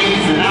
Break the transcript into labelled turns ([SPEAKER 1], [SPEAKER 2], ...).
[SPEAKER 1] Jesus.